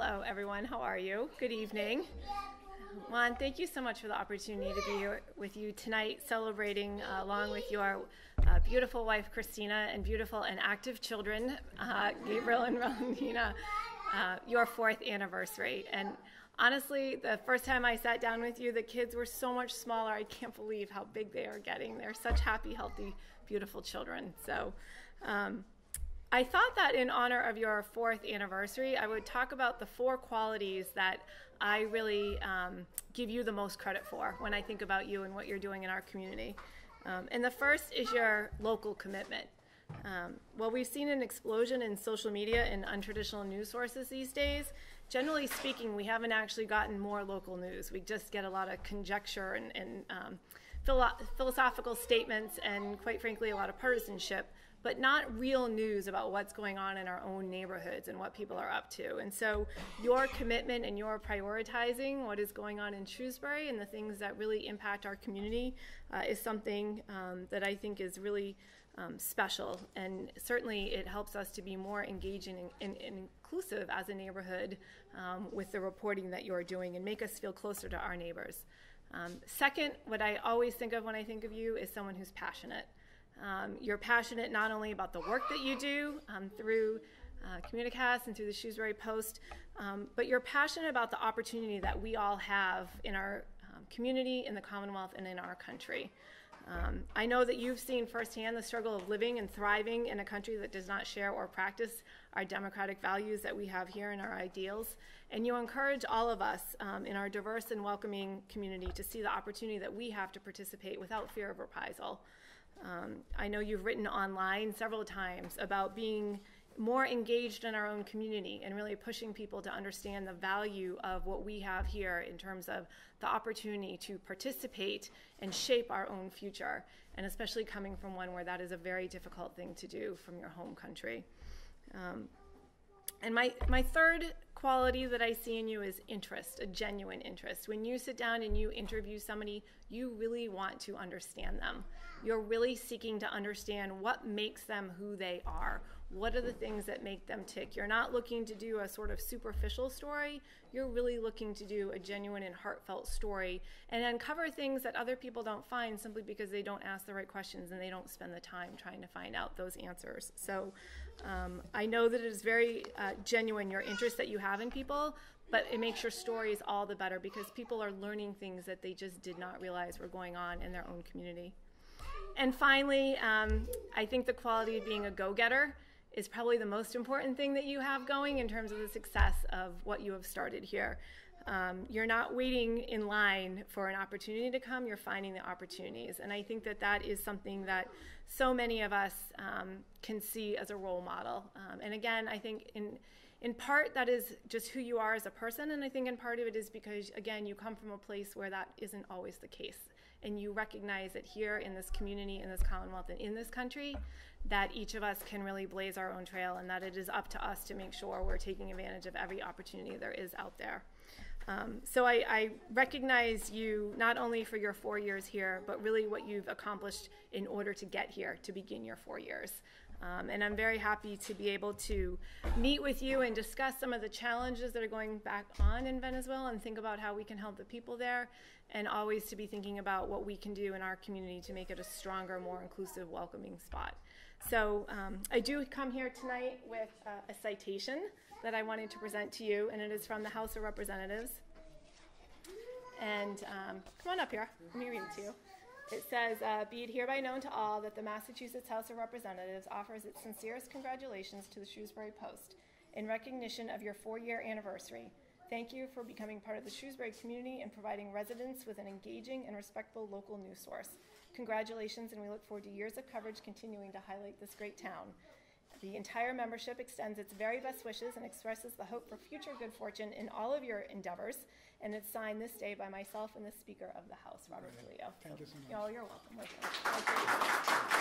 everyone. How are you? Good evening. Juan, thank you so much for the opportunity to be here with you tonight, celebrating uh, along with your uh, beautiful wife, Christina, and beautiful and active children, uh, Gabriel and Valentina, uh, your fourth anniversary. And honestly, the first time I sat down with you, the kids were so much smaller. I can't believe how big they are getting. They're such happy, healthy, beautiful children. So, um, I thought that in honor of your fourth anniversary, I would talk about the four qualities that I really um, give you the most credit for when I think about you and what you're doing in our community. Um, and the first is your local commitment. Um, well, we've seen an explosion in social media and untraditional news sources these days. Generally speaking, we haven't actually gotten more local news. We just get a lot of conjecture and, and um, philo philosophical statements and, quite frankly, a lot of partisanship but not real news about what's going on in our own neighborhoods and what people are up to. And so your commitment and your prioritizing what is going on in Shrewsbury and the things that really impact our community uh, is something um, that I think is really um, special. And certainly it helps us to be more engaging and, and, and inclusive as a neighborhood um, with the reporting that you're doing and make us feel closer to our neighbors. Um, second, what I always think of when I think of you is someone who's passionate. Um, you're passionate not only about the work that you do um, through uh, Comunicas and through the Shrewsbury Post, um, but you're passionate about the opportunity that we all have in our um, community, in the Commonwealth, and in our country. Um, I know that you've seen firsthand the struggle of living and thriving in a country that does not share or practice our democratic values that we have here and our ideals. And you encourage all of us um, in our diverse and welcoming community to see the opportunity that we have to participate without fear of reprisal. Um, I know you've written online several times about being more engaged in our own community and really pushing people to understand the value of what we have here in terms of the opportunity to participate and shape our own future, and especially coming from one where that is a very difficult thing to do from your home country. Um, and my, my third quality that I see in you is interest, a genuine interest. When you sit down and you interview somebody, you really want to understand them. You're really seeking to understand what makes them who they are. What are the things that make them tick? You're not looking to do a sort of superficial story. You're really looking to do a genuine and heartfelt story and uncover things that other people don't find simply because they don't ask the right questions and they don't spend the time trying to find out those answers. So um, I know that it is very uh, genuine, your interest that you have in people, but it makes your stories all the better because people are learning things that they just did not realize were going on in their own community. And finally, um, I think the quality of being a go getter is probably the most important thing that you have going in terms of the success of what you have started here. Um, you're not waiting in line for an opportunity to come, you're finding the opportunities. And I think that that is something that so many of us um, can see as a role model. Um, and again, I think in, in part that is just who you are as a person. And I think in part of it is because, again, you come from a place where that isn't always the case and you recognize that here in this community, in this Commonwealth, and in this country, that each of us can really blaze our own trail and that it is up to us to make sure we're taking advantage of every opportunity there is out there. Um, so I, I, recognize you not only for your four years here, but really what you've accomplished in order to get here, to begin your four years. Um, and I'm very happy to be able to meet with you and discuss some of the challenges that are going back on in Venezuela and think about how we can help the people there and always to be thinking about what we can do in our community to make it a stronger, more inclusive, welcoming spot. So um, I do come here tonight with uh, a citation that I wanted to present to you, and it is from the House of Representatives. And um, come on up here. Let me read it to you. It says, uh, Be it hereby known to all that the Massachusetts House of Representatives offers its sincerest congratulations to the Shrewsbury Post in recognition of your four year anniversary. Thank you for becoming part of the Shrewsbury community and providing residents with an engaging and respectful local news source. Congratulations, and we look forward to years of coverage continuing to highlight this great town. The entire membership extends its very best wishes and expresses the hope for future good fortune in all of your endeavors. And it's signed this day by myself and the Speaker of the House, Robert DeLeo. Thank you so much. Oh, you're welcome.